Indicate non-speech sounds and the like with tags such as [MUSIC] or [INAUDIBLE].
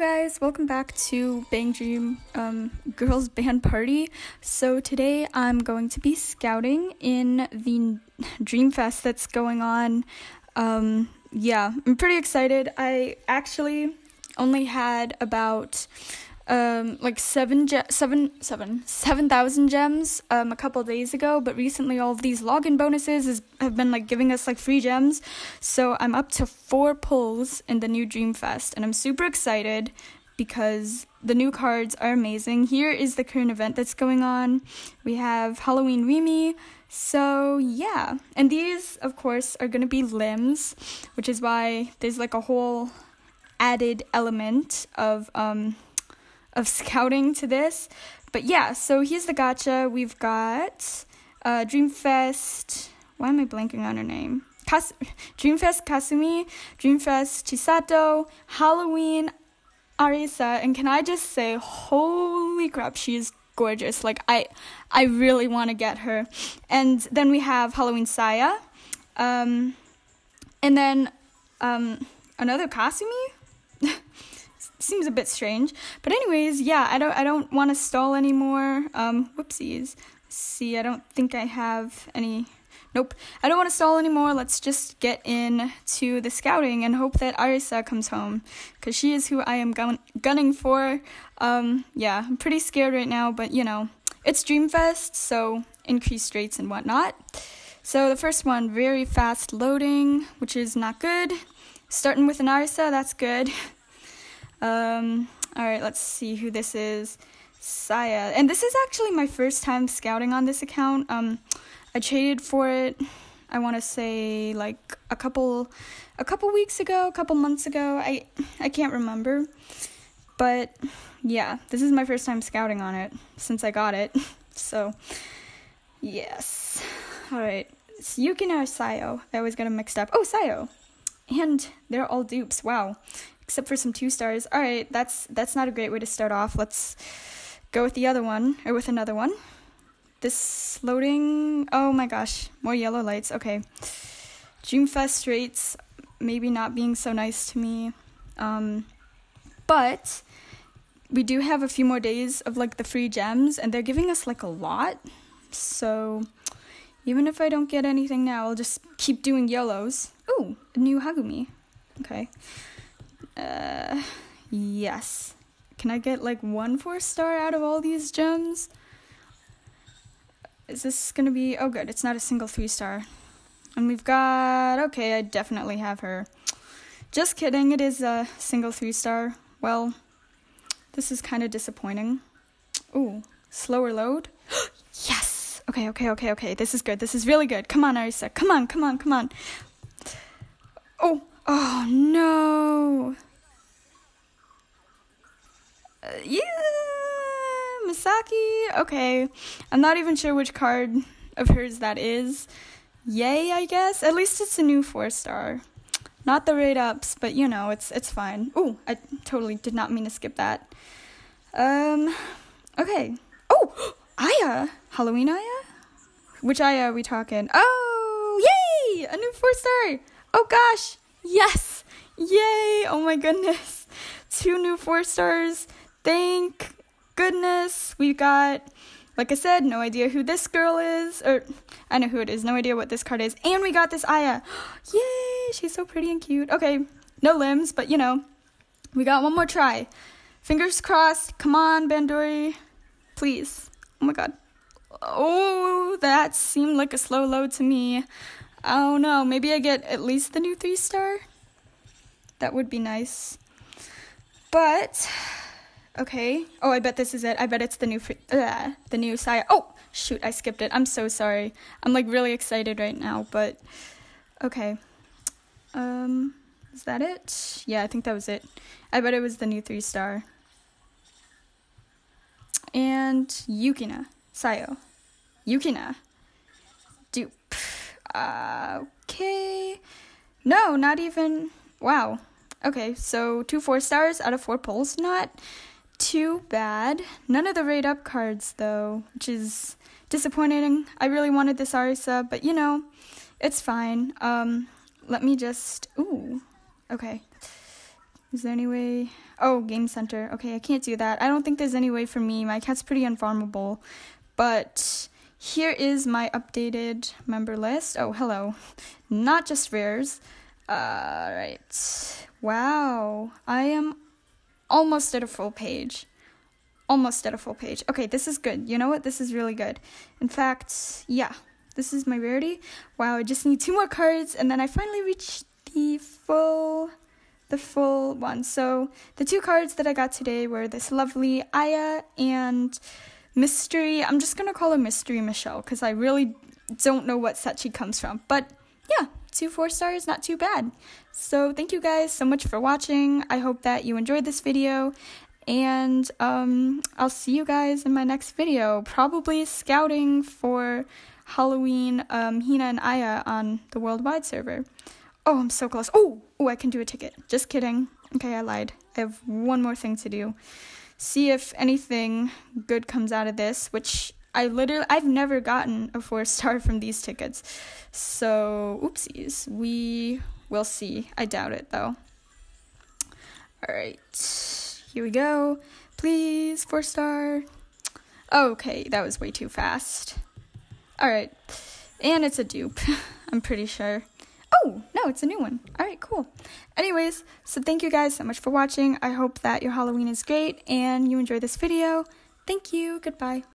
guys, welcome back to Bang Dream um, Girls Band Party. So today I'm going to be scouting in the Dream Fest that's going on. Um, yeah, I'm pretty excited. I actually only had about um, like seven, ge- seven, seven, seven thousand gems um, a couple days ago, but recently all of these login bonuses is, have been like giving us like free gems. So I'm up to four pulls in the new Dreamfest, and I'm super excited because the new cards are amazing. Here is the current event that's going on. We have Halloween Rimi. So yeah, and these of course are gonna be lims, which is why there's like a whole added element of um of scouting to this. But yeah, so here's the gacha. We've got uh, Dreamfest. Why am I blanking on her name? Kas- [LAUGHS] Dreamfest Kasumi, Dreamfest Chisato, Halloween Arisa, and can I just say, holy crap, she is gorgeous. Like I, I really want to get her. And then we have Halloween Saya, um, and then um, another Kasumi seems a bit strange. But anyways, yeah, I don't I don't want to stall anymore. Um, whoopsies. See, I don't think I have any. Nope, I don't want to stall anymore. Let's just get in to the scouting and hope that Arisa comes home, cause she is who I am gun- gunning for. Um, yeah, I'm pretty scared right now, but you know, it's Dreamfest, so increased rates and whatnot. So the first one, very fast loading, which is not good. Starting with an Arisa, that's good. Um, all right, let's see who this is. Saya. And this is actually my first time scouting on this account. Um, I traded for it. I want to say like a couple, a couple weeks ago, a couple months ago. I I can't remember, but yeah, this is my first time scouting on it since I got it. [LAUGHS] So yes, all right. It's Yukina or Sayo. I always get them mixed up. Oh, Sayo, and they're all dupes. Wow except for some two stars. All right, that's that's not a great way to start off. Let's go with the other one or with another one. This loading. Oh my gosh, more yellow lights. Okay, Dreamfest rates maybe not being so nice to me, um, but we do have a few more days of like the free gems, and they're giving us like a lot. So even if I don't get anything now, I'll just keep doing yellows. Ooh, a new Hagumi. Okay. Uh, yes. Can I get like one four star out of all these gems? Is this gonna be. Oh, good. It's not a single three star. And we've got. Okay, I definitely have her. Just kidding. It is a single three star. Well, this is kind of disappointing. Ooh, slower load. [GASPS] yes! Okay, okay, okay, okay. This is good. This is really good. Come on, Arisa. Come on, come on, come on. Oh, oh no. Uh, yeah, Misaki. Okay, I'm not even sure which card of hers that is. Yay, I guess. At least it's a new four star. Not the rate ups, but you know, it's it's fine. Ooh, I totally did not mean to skip that. Um, okay. Oh, [GASPS] Aya, Halloween Aya. Which Aya are we talking? Oh, yay! A new four star. Oh gosh, yes, yay! Oh my goodness, two new four stars. Thank goodness we got, like I said, no idea who this girl is, or I know who it is, no idea what this card is, and we got this Aya. [GASPS] Yay, she's so pretty and cute. Okay, no lims, but you know, we got one more try. Fingers crossed. Come on, Bandori. Please. Oh my god. Oh, that seemed like a slow load to me. Oh no, maybe I get at least the new three star? That would be nice. But Okay. Oh, I bet this is it. I bet it's the new uh, the new Saya. Oh, shoot, I skipped it. I'm so sorry. I'm like really excited right now, but okay. Um, is that it? Yeah, I think that was it. I bet it was the new three star. And Yukina, Sayo, Yukina. Okay. No, not even. Wow. Okay, so two four stars out of four pulls. Not too bad. None of the rate up cards though, which is disappointing. I really wanted this Arisa, but you know, it's fine. Um, let me just. Ooh, okay. Is there any way? Oh, Game Center. Okay, I can't do that. I don't think there's any way for me. My cat's pretty unfarmable. But here is my updated member list. Oh, hello. Not just rares. All right. Wow. I am almost at a full page. Almost at a full page. Okay, this is good. You know what? This is really good. In fact, yeah. This is my rarity. Wow, I just need two more cards and then I finally reach the full the full one. So the two cards that I got today were this lovely Aya and Mystery. I'm just gonna call her Mystery Michelle because I really don't know what set she comes from. But yeah, two four stars, not too bad. So thank you guys so much for watching. I hope that you enjoyed this video. And um, I'll see you guys in my next video. Probably scouting for Halloween um, Hina and Aya on the worldwide server. Oh, I'm so close. Oh, oh, I can do a ticket. Just kidding. Okay, I lied. I have one more thing to do. See if anything good comes out of this, which I literally I've never gotten a four [LAUGHS] star from these tickets. So, oopsies. We will see. I doubt it though. All right. Here we go. Please, four star. Oh, okay, that was way too fast. All right. And it's a dupe. [LAUGHS] I'm pretty sure. No, it's a new one. All right, cool. Anyways, so thank you guys so much for watching. I hope that your Halloween is great and you enjoy this video. Thank you. Goodbye.